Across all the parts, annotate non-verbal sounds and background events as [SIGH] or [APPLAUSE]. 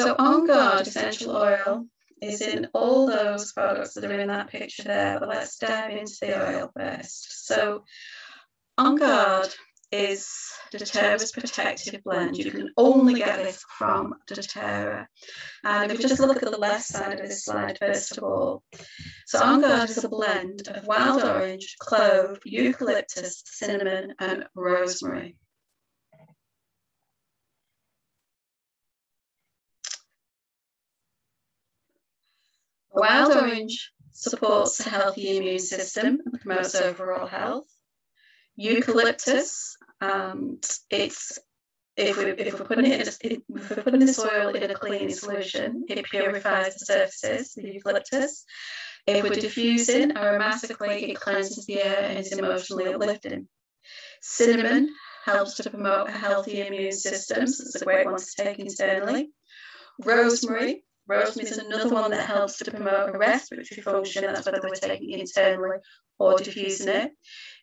So On Guard essential oil is in all those products that are in that picture there, but let's dive into the oil first. So On Guard is doTERRA's protective blend. You can only get this from doTERRA. And if we just look at the left side of this slide, first of all, so On Guard is a blend of wild orange, clove, eucalyptus, cinnamon, and rosemary. Wild orange supports a healthy immune system and promotes overall health. Eucalyptus, and it's if, we, if we're putting it in, if we're putting this oil in a cleaning solution, it purifies the surfaces, the eucalyptus. If we're diffusing aromatically, it cleanses the air and is emotionally uplifting. Cinnamon helps to promote a healthy immune system, so it's a great one to take internally. Rosemary Rosemary is another one that helps to promote a respiratory function. That's whether we're taking it internally or diffusing it.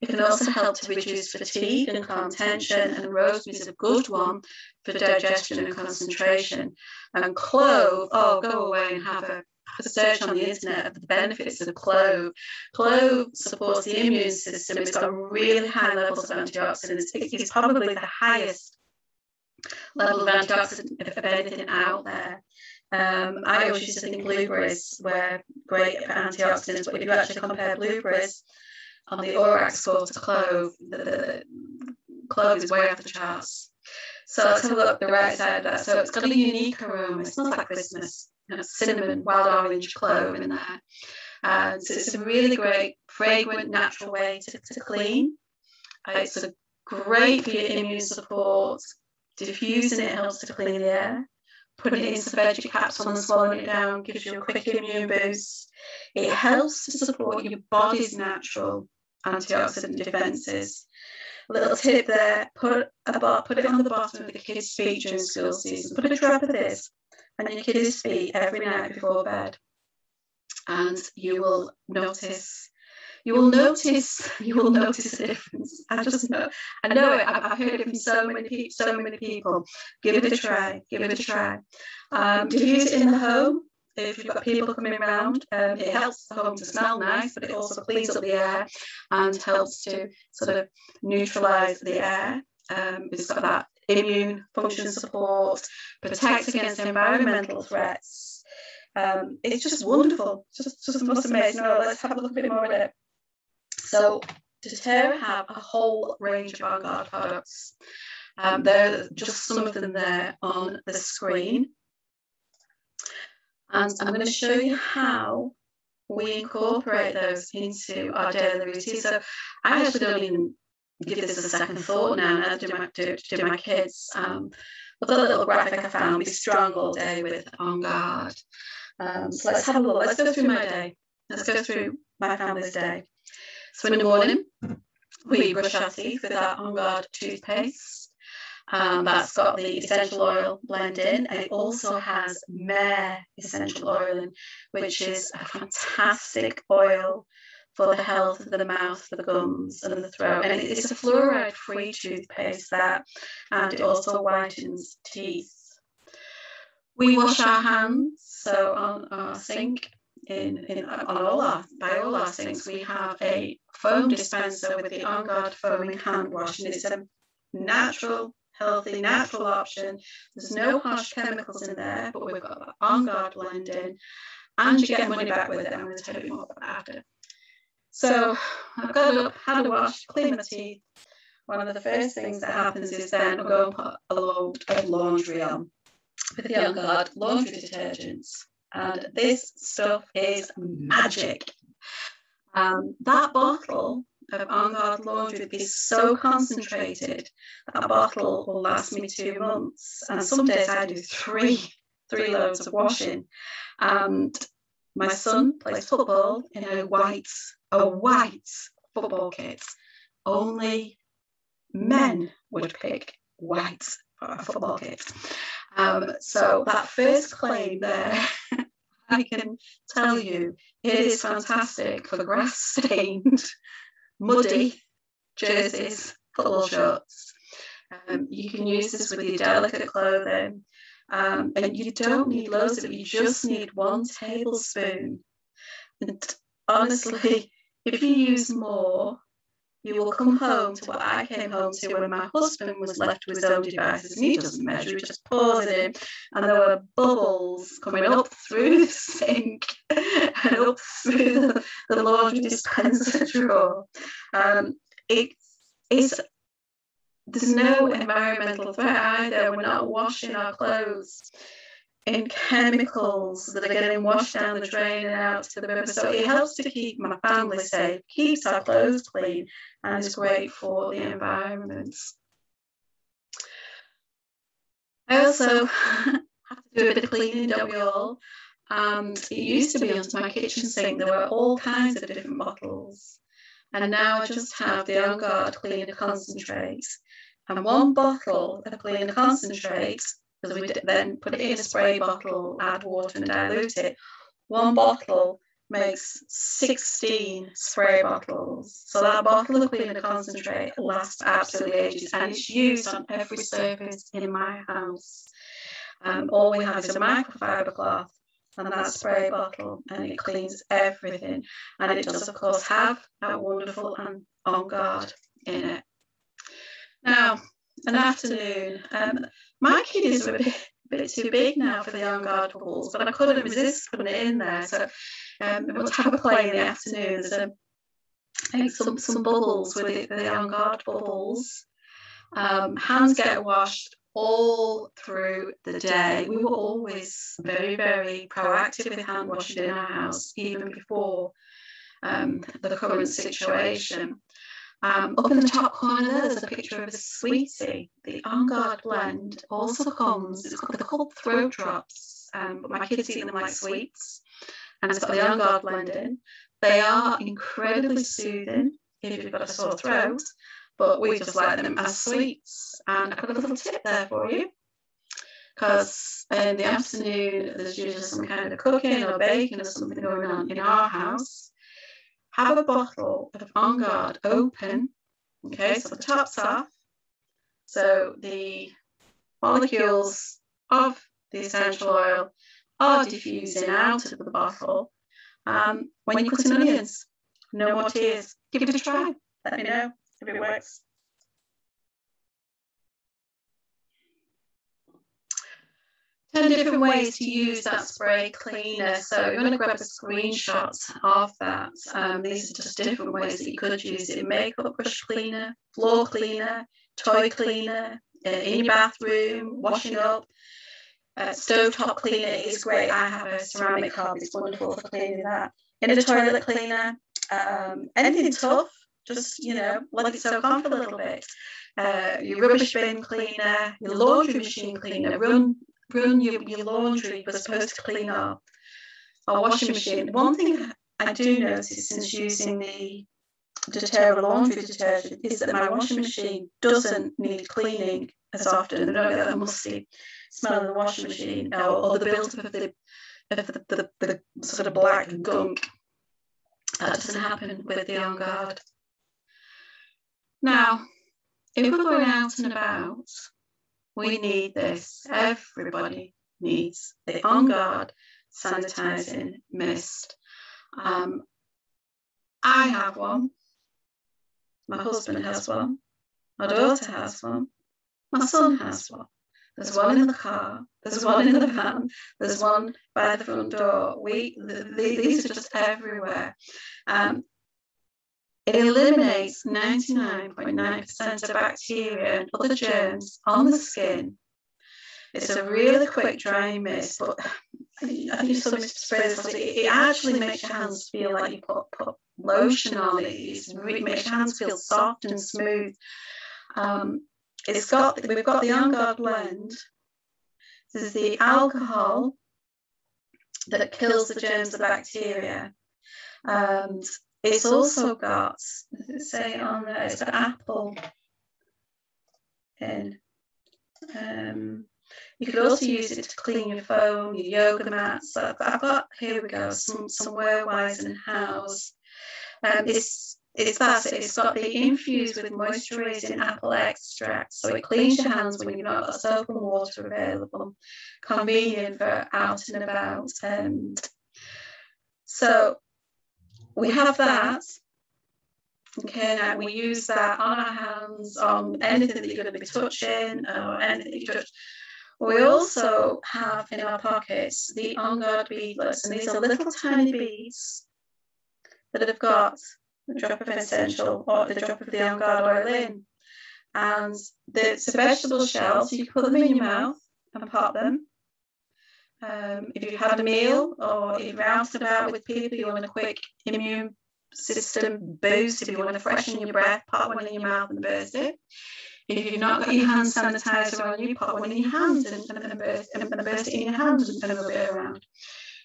It can also help to reduce fatigue and calm tension. And rosemary is a good one for digestion and concentration. And clove, oh, go away and have a search on the internet of the benefits of clove. Clove supports the immune system. It's got really high levels of antioxidants. It's probably the highest level of antioxidant of anything out there. Um, I always used to think blueberries were great for antioxidants, but if you actually compare blueberries on the ORAC score to clove, the, the clove is way off the charts. So let's have a look at the right side of that. So it's got a unique aroma. It smells like Christmas. You know, cinnamon, wild orange, clove in there. And so it's a really great, fragrant, natural way to, to clean. Uh, it's a great for your immune support. Diffusing it helps to clean the air putting it in into veggie capsule and swallowing it down gives you a quick immune boost. It helps to support your body's natural antioxidant defences. A little tip there, put a bar, put it on the bottom of the kids' feet during school season. Put a drop of this on your kids' feet every night before bed. And you will notice you will notice you will notice a difference. I just know I know it. I've heard it from so many people. So many people. Give it a try. Give it a try. Um, diffuse it in the home. If you've got people coming around, um, it helps the home to smell nice, but it also cleans up the air and helps to sort of neutralise the air. Um, it's got that immune function support, protects against environmental threats. Um, it's just wonderful. Just, just most amazing. No, let's have a look a bit more at it. So doTERRA have a whole range of On Guard products. Um, there are just some of them there on the screen. And I'm going to show you how we incorporate those into our daily routine. So I actually don't even give this a second thought now, now to do my, do, do my kids. Um, the little graphic I found, be strong all day with On Guard. Um, so let's have a look. Let's go through my day. Let's go through my family's day. So in the morning, we brush our teeth with our On Guard toothpaste. Um, that's got the essential oil blend in. It also has Myrrh essential oil in, which is a fantastic oil for the health of the mouth, the gums, and the throat. And it's a fluoride-free toothpaste that, and it also whitens teeth. We wash our hands, so on our sink, in, in on all our by all our sinks, we have a foam dispenser with the On Guard foaming hand wash, and it's a natural, healthy, natural option. There's no harsh chemicals in there, but we've got the On Guard blend in, and you get money back with it. I'm going to tell you more about that after. So I've got had a wash, clean my teeth. One of the first things that happens is then I'll go and put a load of laundry on with the On Guard laundry detergents. And this stuff is magic. Um, that bottle of On laundry is so concentrated that bottle will last me two months. And some days I do three, [LAUGHS] three loads of washing. And my son plays football in a white, a white football kit. Only men would pick white for a football kit. Um, so that first claim there [LAUGHS] I can tell you it is fantastic for grass stained, [LAUGHS] muddy jerseys, football shorts. Um, you can use this with your delicate clothing. Um, and you don't need loads of it, you just need one tablespoon. And honestly, [LAUGHS] if you use more, you will come home to what I came home to when my husband was left with his own devices and he doesn't measure, he just pours it in. And there were bubbles coming up through the sink [LAUGHS] and up through the, the laundry dispenser [LAUGHS] drawer. Um, it is there's no environmental threat either. We're not washing our clothes in chemicals that are getting washed down the drain and out to the river. So it helps to keep my family safe, keeps our clothes clean, and is great for the environment. I also [LAUGHS] have to do a bit of cleaning, don't we all? And it used to be under my kitchen sink, there were all kinds of different bottles. And now I just have the On Guard cleaner concentrate. And one bottle of cleaner concentrate because we then put it in a spray bottle, add water and dilute it. One bottle makes 16 spray bottles. So that bottle of cleaner concentrate lasts absolutely ages and it's used on every surface in my house. Um, all we have is a microfiber cloth and that spray bottle and it cleans everything. And it does of course have that wonderful and on guard in it. Now, an afternoon. Um, my kid is a bit, bit too big now for the Guard bubbles, but I couldn't resist putting it in there. So um, we'll have a play in the afternoon. Make some, some bubbles with the, the On Guard bubbles. Um, hands get washed all through the day. We were always very, very proactive with hand washing in our house, even before um, the current situation. Um, up in the top corner there, there's a picture of a sweetie. The On blend also comes, it's called, they're called throat drops, um, but my kids eat them like sweets. And it's got the On blend in. They are incredibly soothing if you've got a sore throat, but we just like them as sweets. And I put a little tip there for you because in the afternoon there's usually some kind of cooking or baking or something going on in our house have a bottle of On Guard open. Okay, so the top's off. So the molecules of the essential oil are diffusing out of the bottle. Um, when you cut in onions, no more tears. Give it a try. Let me know if it works. 10 different ways to use that spray cleaner. So I'm going to grab a screenshot of that. Um, these are just different ways that you could use it. Makeup brush cleaner, floor cleaner, toy cleaner, uh, in your bathroom, washing up. Uh, stovetop cleaner is great. I have a ceramic hob, it's wonderful for cleaning that. In a toilet cleaner, um, anything tough, just, you know, let it soak on for a little bit. Uh, your rubbish bin cleaner, your laundry machine cleaner, run run your, your laundry was supposed to clean up our washing machine. One thing I do notice since using the doTERRA laundry detergent is that my washing machine doesn't need cleaning as often. I don't get that musty smell of the washing machine or, or the build-up of the, of the, the, the sort of black gunk. That doesn't happen with the On Guard. Now, if we're going out and about, we need this. Everybody needs the On Guard sanitizing mist. Um, I have one. My husband has one. My daughter has one. My son has one. There's one in the car. There's one in the van. There's one by the front door. We the, the, these are just everywhere. Um, it eliminates 99.9% of bacteria and other germs on the skin. It's a really quick drying mist, but [SIGHS] I think some sprays it, it actually makes your hands feel like you put, put lotion on it. It makes your hands feel soft and smooth. Um, it's got we've got the On Guard blend. This is the alcohol that kills the germs of bacteria. And it's also got, say on there, it's got apple in. Um, you could also use it to clean your phone, your yoga mats. I've got, here we go, some, some Wear Wise and House. Um, it's it's that it's got the infused with moisturizing apple extract, so it cleans your hands when you've not got soap and water available. Convenient for out and about. Um, so we have that. Okay, now we use that on our hands, on anything that you're going to be touching, or anything you touch. We also have in our pockets the On Guard beadlets, and these are little tiny beads that have got the drop of essential or the drop of the On Guard oil in. And it's a vegetable shell, so you put them in your mouth and pop them. Um, if you've had a meal or you're out and about with people, you want a quick immune system boost, if you want to freshen your breath, pop one in your mouth and burst it. If you've not got your hand sanitizer on you, pop one in your hands and, and, burst, and, burst it in your hands and, and rub it around.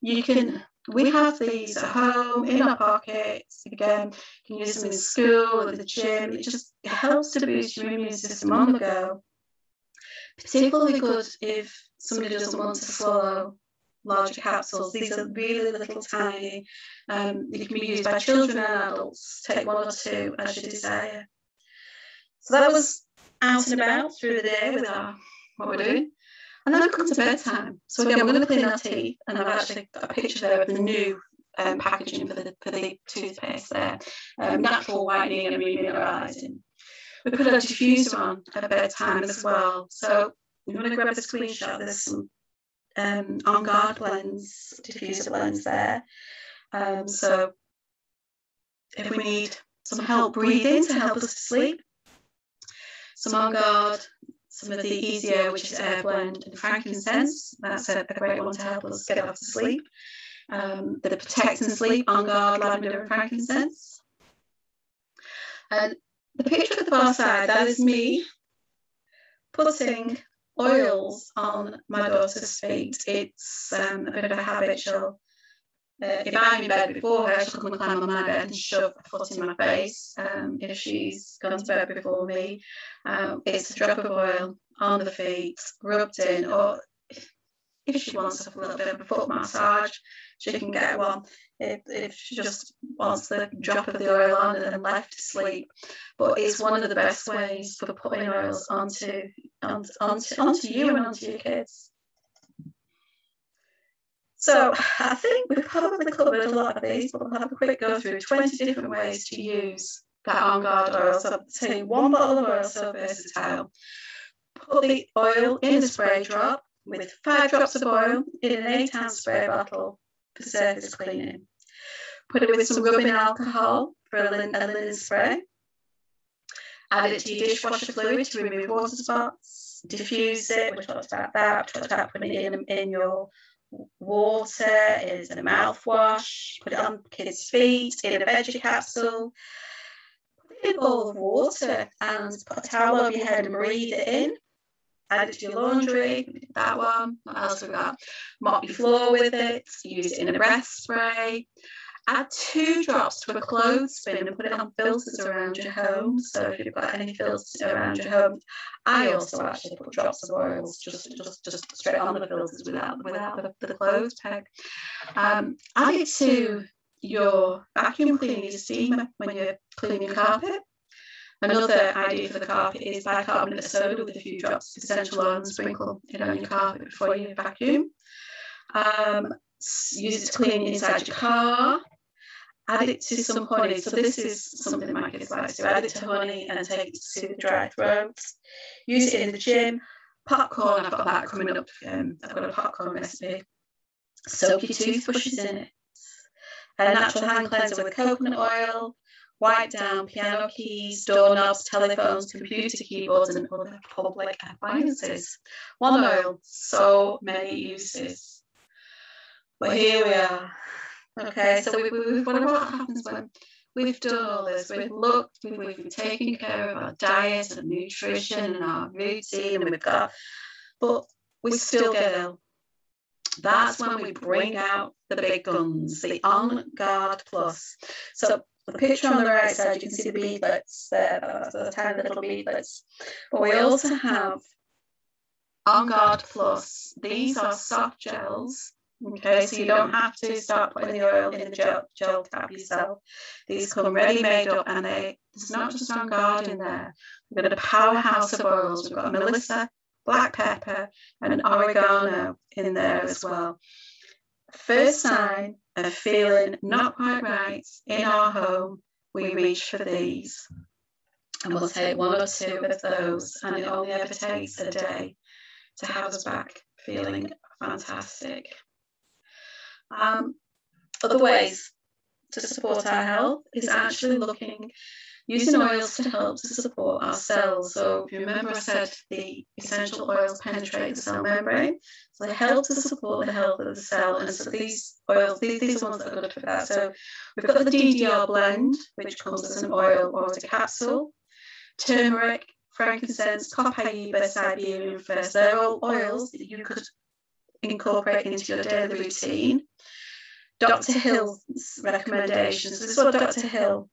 You can we have these at home in our pockets. Again, you can use them in school or the gym. It just helps to boost your immune system on the go. Particularly good if somebody doesn't want to swallow larger capsules. These are really little tiny. Um, they can be used by children and adults. Take one or two as you desire. So that was out and about through the day with our what we're doing. And then I come to bedtime. So again, we're going to clean our teeth, and I've actually got a picture there of the new um, packaging for the for the toothpaste there, um, natural whitening and remineralizing. We put a diffuser on at bedtime as well. So you want to grab a screenshot. There's some um, on guard blends, diffuser blends there. Um, so if we need some help breathing to help us to sleep, some on guard some of the Easy Air, which is air blend and frankincense. That's a, a great one to help us get off to sleep. Um, the protect and sleep on guard lavender and frankincense. And the picture at the far side, that is me putting oils on my daughter's feet. It's um, a bit of a habitual uh, if I'm in bed before her, she'll come and climb on my bed and shove a foot in my face. Um, if she's gone to bed before me, um, it's a drop of oil on the feet, rubbed in, or if she wants a little bit of a foot massage, she can get one. If, if she just wants the drop of the oil on and then left to sleep. But it's one of the best ways for putting oils onto, onto, onto, onto you and onto your kids. So I think we've probably covered a lot of these, but we'll have a quick go through 20 different ways to use that on guard oil. So say one bottle of oil so versatile. Put the oil in a spray drop with five drops of oil in an eight ounce spray bottle for surface cleaning. Put it with some rubbing alcohol for a linen, a linen spray. Add it to your dishwasher fluid to remove water spots. Diffuse it, we talked about that. We talked about putting it in, in your water, is in a mouthwash, put it on kids' feet, in a veggie capsule, put it in a bowl of water and put a towel over your head and breathe it in. Add it to your laundry, that one. What else we got? Mop your floor with it, use it in a breath spray. Add two drops to a clothespin and put it on filters around your home. So if you've got any filters around your home, I also actually put drops of oils just just just straight on the filters without without the, the clothes peg. Um, add it to your vacuum cleaner, your steamer when you're cleaning carpet. Another idea for the carpet is bicarbonate soda with a few drops of essential oil and sprinkle it on your carpet before you vacuum. Um, use it to clean inside your car add it to some honey. So this is something that my kids like to. Add it to honey and take it to the dry throat. Use it in the gym. Popcorn, I've got that coming up. Um, I've got a popcorn recipe. Soak your toothbrushes in it. A natural hand cleanser with coconut oil. Wipe down piano keys, doorknobs, telephones, computer keyboards, and other public appliances. One oil, so many uses. But here we are Okay, so we, we, what, what happens when we've done all this? We've looked, we've, we've taken care of our diet and nutrition and our routine, and we've got, but we still get ill. That's when we bring out the big guns, the On Guard Plus. So the picture on the right side, you can see the beadlets there, the tiny little beadlets. But we also have On Guard Plus. These are soft gels Okay, so you don't have to start putting the oil in the gel, gel cap yourself. These come ready made up and they, there's not just on guard in there. We've got a powerhouse of oils. We've got Melissa, black pepper and an oregano in there as well. First sign of feeling not quite right in our home, we reach for these. And we'll take one or two of those, and it only ever takes a day to have us back feeling fantastic. Um, other ways to support our health is actually looking using oils to help to support our cells. So if you remember I said the essential oils penetrate the cell membrane. So they help to support the health of the cell. And so these oils, these, these are ones that are good for that. So we've got the DDR blend, which comes as an oil or as a capsule, turmeric, frankincense, copaiba, Siberian fir. They're all oils that you could incorporate into your daily routine. Dr. Hill's recommendations. This is what Dr. Hill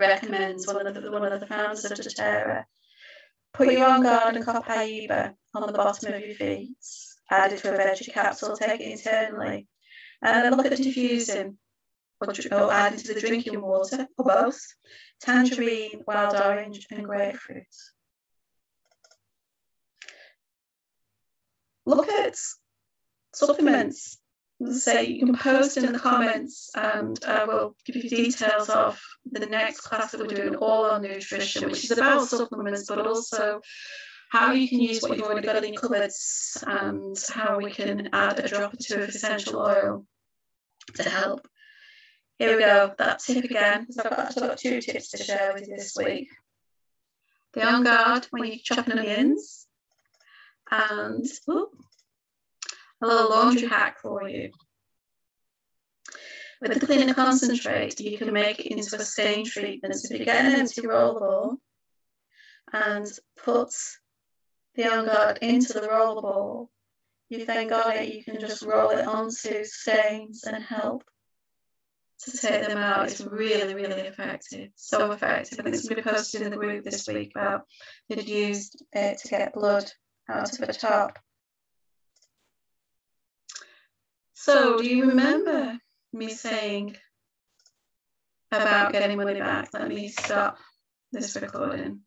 recommends, one of the, one of the founders of doTERRA. Put your on guard and copaiba on the bottom of your feet. Add it to a veggie capsule, take it internally. And then look at diffusing or, add it to the drinking water, or both. Tangerine, wild orange, and grapefruit. Look at supplements say you can post in the comments and uh, we'll give you details of the next class that we're doing all on nutrition, which is about supplements, but also how you can use what you've already got in your cupboards and how we can add a drop or two of essential oil to help. Here we go, that tip again. So I've got, I've got two tips to share with you this week. The on guard when you're chopping onions and a little laundry hack for you. With the cleaner concentrate, you can make it into a stain treatment. So if you get an empty roller and put the on guard into the roller ball, you then got it, you can just roll it onto stains and help to take them out. It's really, really effective. So effective. I think be posted in the group this week about they'd used it to get blood out of a top. So, do you remember me saying about getting money back? Let me stop this recording.